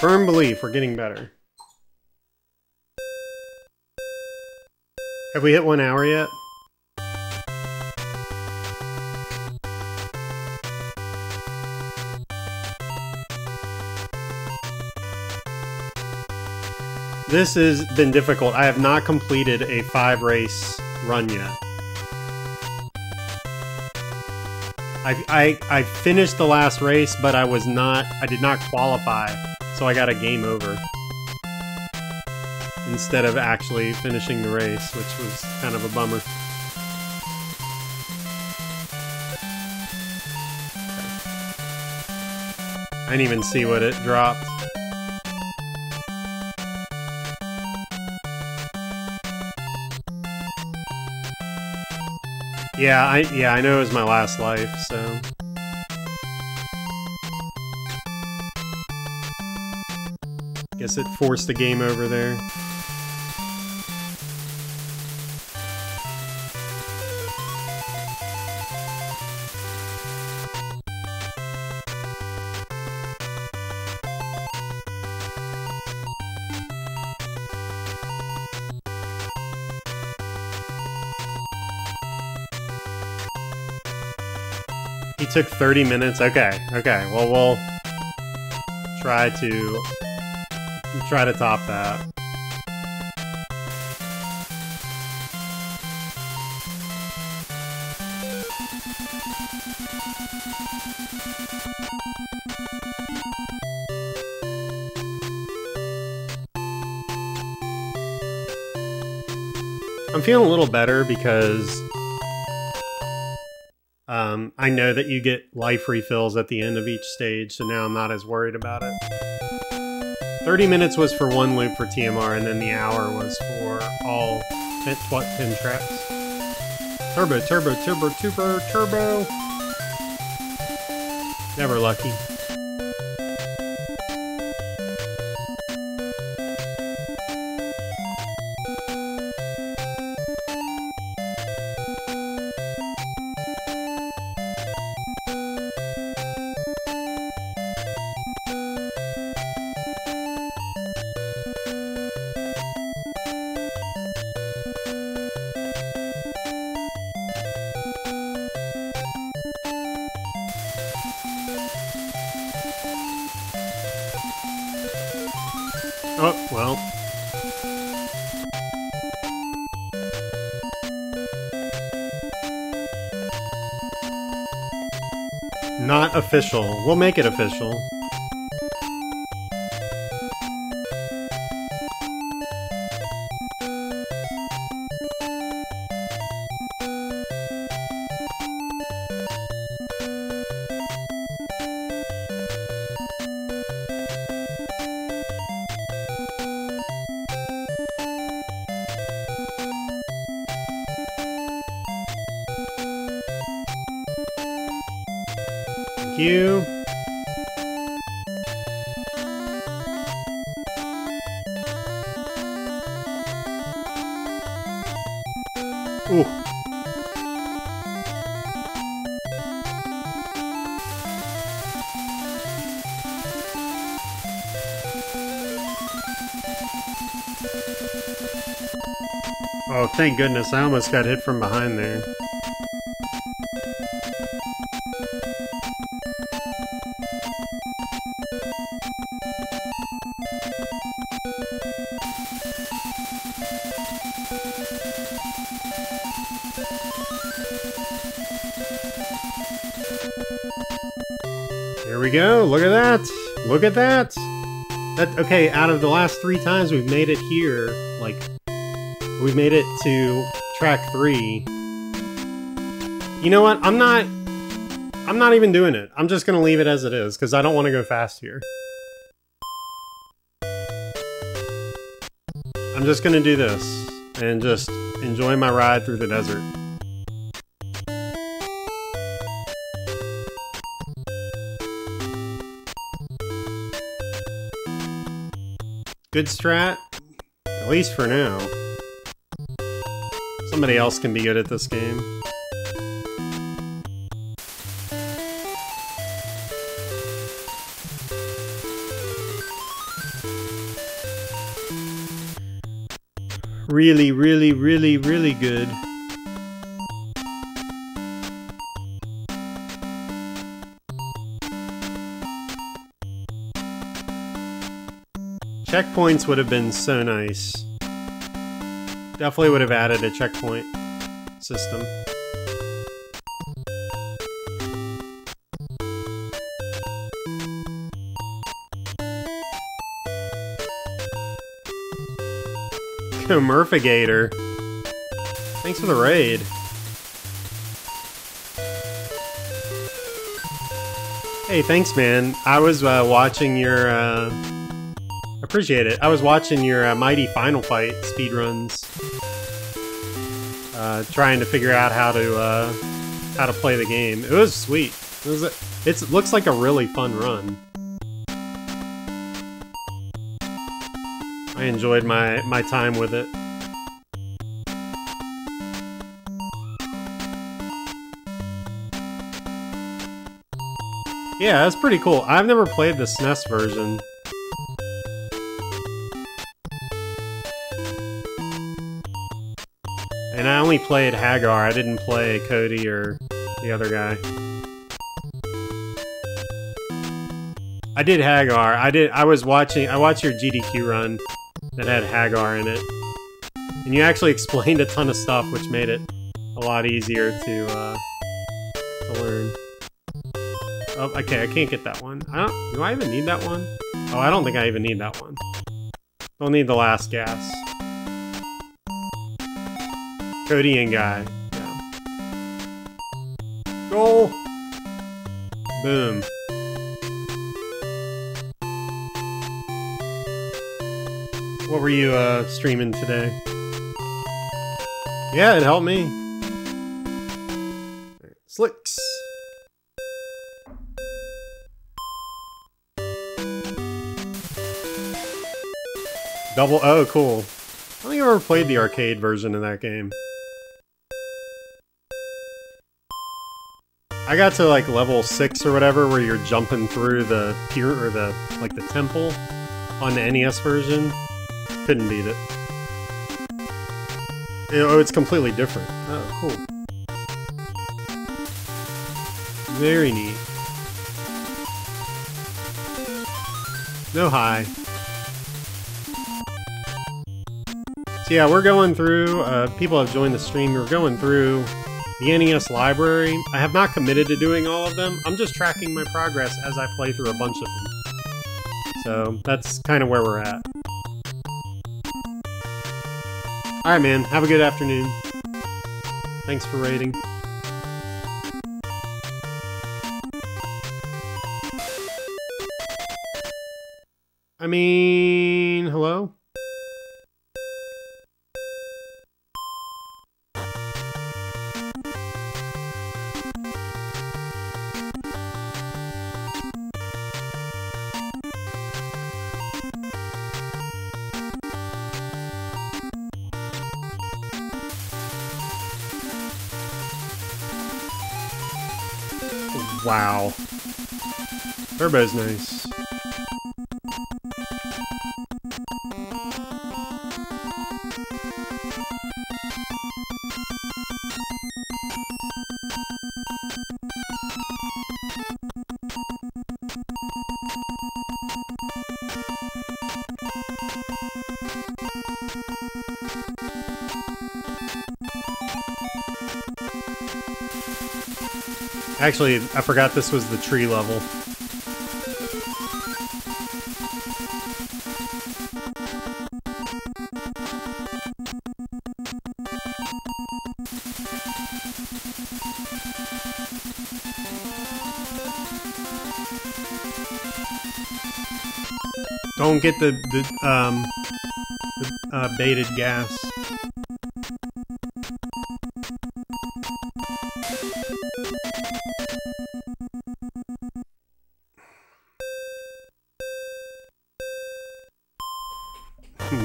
Firm belief, we're getting better. Have we hit one hour yet? This has been difficult. I have not completed a five race run yet. I, I, I finished the last race, but I was not, I did not qualify, so I got a game over. Instead of actually finishing the race, which was kind of a bummer. I didn't even see what it dropped. Yeah, I yeah, I know it was my last life, so guess it forced the game over there. He took 30 minutes. Okay, okay. Well, we'll try to try to top that. I'm feeling a little better because um, I know that you get life refills at the end of each stage, so now I'm not as worried about it. 30 minutes was for one loop for TMR, and then the hour was for all 10, what, 10 tracks. Turbo, turbo, turbo, turbo, turbo. Never lucky. Oh, well. Not official. We'll make it official. You. Ooh. Oh, thank goodness. I almost got hit from behind there. We go. Look at that. Look at that. That okay, out of the last 3 times we've made it here, like we've made it to track 3. You know what? I'm not I'm not even doing it. I'm just to leave it as it is cuz I don't want to go fast here. I'm just to do this and just enjoy my ride through the desert. Good strat? At least for now. Somebody else can be good at this game. Really, really, really, really good. Checkpoints would have been so nice. Definitely would have added a checkpoint system. Murphigator. Thanks for the raid. Hey, thanks, man. I was uh, watching your. Uh, appreciate it. I was watching your uh, Mighty Final Fight speedruns, uh, trying to figure out how to uh, how to play the game. It was sweet. It was. A, it looks like a really fun run. I enjoyed my, my time with it. Yeah, that's pretty cool. I've never played the SNES version. Only played Haggar. I didn't play Cody or the other guy. I did Haggar. I did I was watching I watched your GDQ run that had Haggar in it. And you actually explained a ton of stuff, which made it a lot easier to, uh, to learn. Oh, okay, I can't get that one. I don't, do I even need that one? Oh, I don't think I even need that one. Don't need the last gas. Codian guy. Yeah. Goal! Boom. What were you uh, streaming today? Yeah, it helped me. Slicks. Double oh, cool. I don't think I've ever played the arcade version of that game. I got to like level 6 or whatever where you're jumping through the pier or the like the temple on the NES version. Couldn't beat it. Oh, it's completely different. Oh, cool. Very neat. No high. So yeah, we're going through, uh, people have joined the stream, we're going through the NES library. I have not committed to doing all of them, I'm just tracking my progress as I play through a bunch of them. So that's kind of where we're at. Alright, man. Have a good afternoon. Thanks for raiding. I mean, hello? Wow. Turbo's nice. Actually, I forgot this was the tree level. Don't get the, the um, the, uh, baited gas.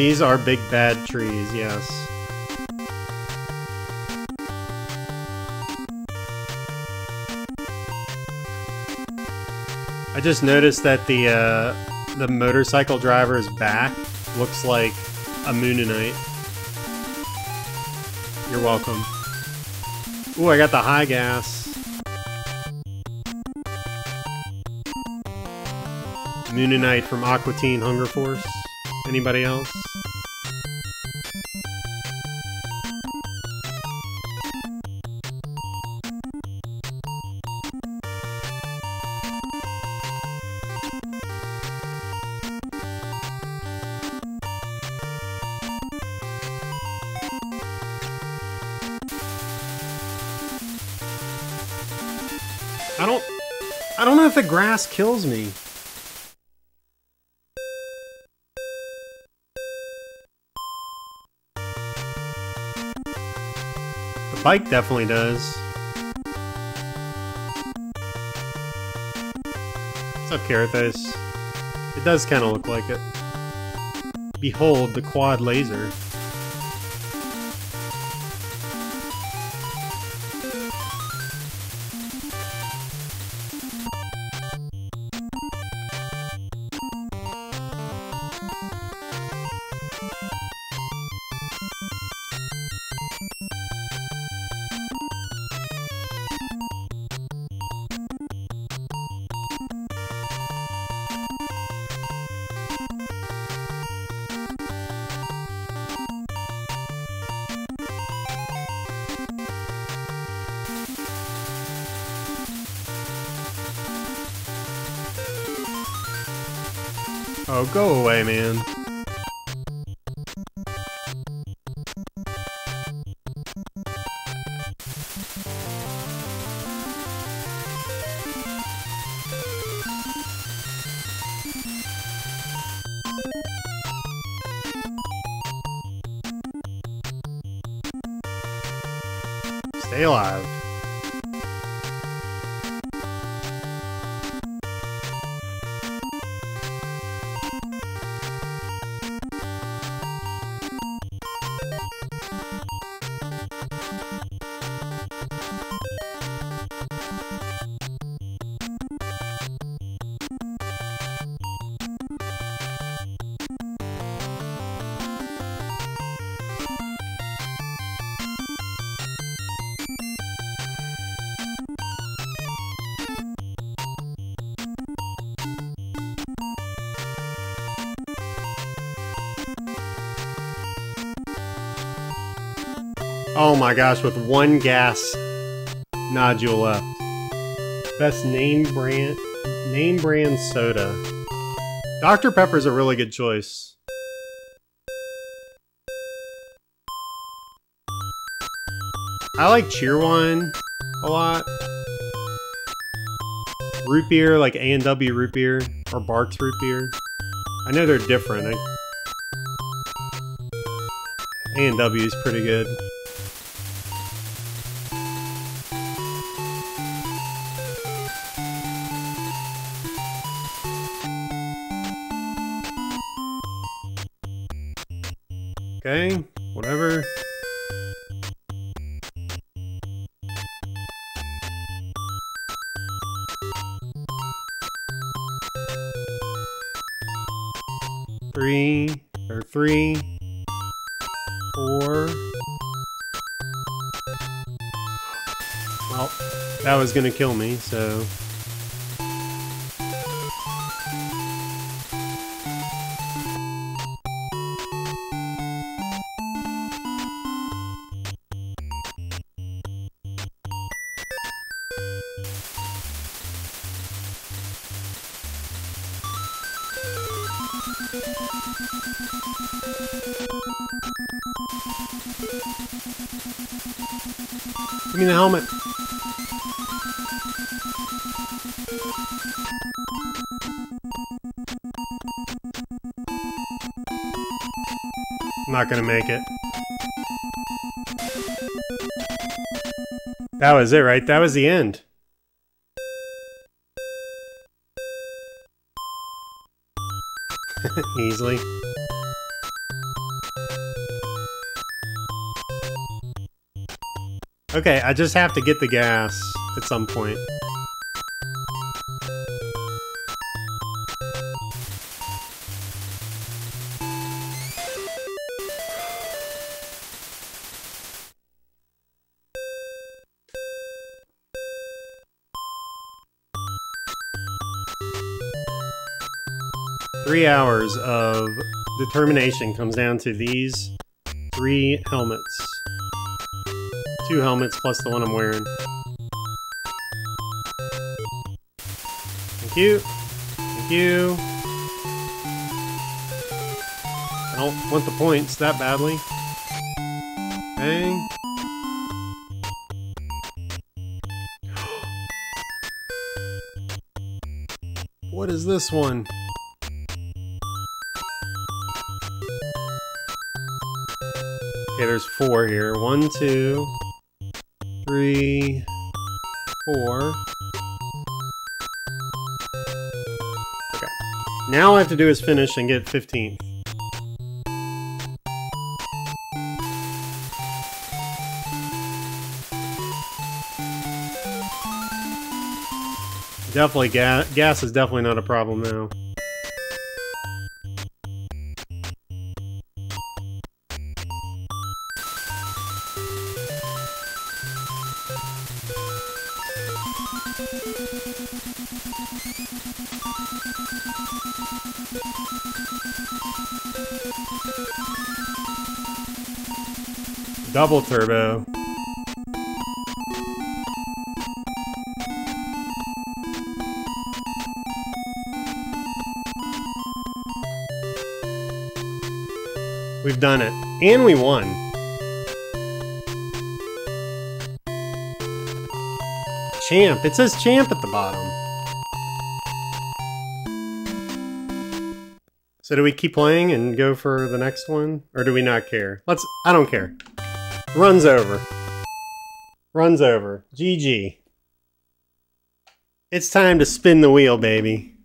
These are big bad trees, yes. I just noticed that the uh, the motorcycle driver's back looks like a Mooninite. You're welcome. Ooh, I got the high gas. Mooninite from Aqua Teen Hunger Force. Anybody else? I don't... I don't know if the grass kills me. Bike definitely does. What's up, Carathos? It does kind of look like it. Behold the quad laser. Oh, go away, man. Stay alive. Oh my gosh, with one gas nodule left. Best name brand name brand soda. Dr. Pepper's a really good choice. I like Cheerwine a lot. Root beer, like A&W root beer, or Barq's root beer. I know they're different. A&W is pretty good. Okay, whatever. Three, or three, four. Well, that was gonna kill me, so... Give me the helmet. I'm not gonna make it. That was it, right? That was the end. Easily. Okay, I just have to get the gas at some point. Three hours of determination comes down to these three helmets. Two helmets plus the one I'm wearing. Thank you. Thank you. I don't want the points that badly. Bang. What is this one? Okay, there's four here. One, two, three, four. Okay. Now all I have to do is finish and get 15th. Definitely, ga gas is definitely not a problem now. Double turbo. We've done it. And we won. Champ. It says champ at the bottom. So do we keep playing and go for the next one? Or do we not care? Let's... I don't care. Runs over. Runs over. GG. It's time to spin the wheel, baby.